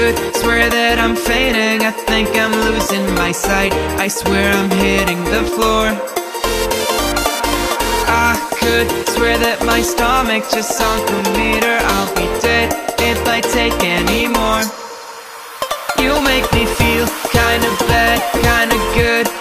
Could swear that I'm fainting I think I'm losing my sight. I swear I'm hitting the floor. I could swear that my stomach just sunk a meter. I'll be dead if I take any more. You make me feel kinda bad, kinda good